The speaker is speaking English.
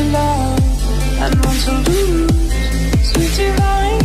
to love and one to lose, sweet divine.